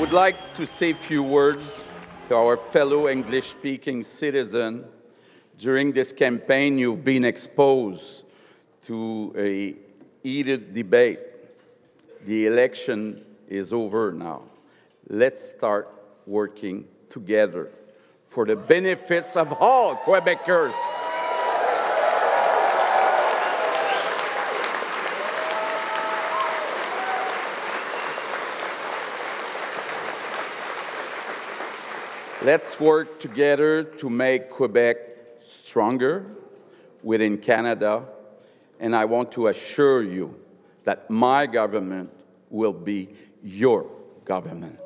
would like to say a few words to our fellow English-speaking citizen. During this campaign, you've been exposed to a heated debate. The election is over now. Let's start working together for the benefits of all Quebecers. Let's work together to make Quebec stronger within Canada, and I want to assure you that my government will be your government.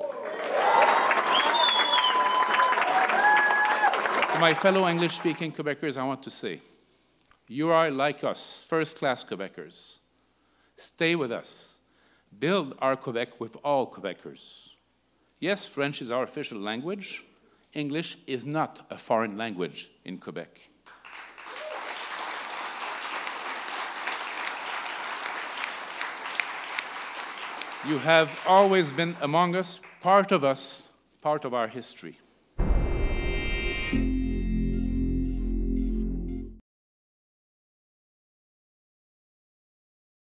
To my fellow English-speaking Quebecers, I want to say, you are like us, first-class Quebecers. Stay with us. Build our Quebec with all Quebecers. Yes, French is our official language, English is not a foreign language in Quebec. You have always been among us, part of us, part of our history.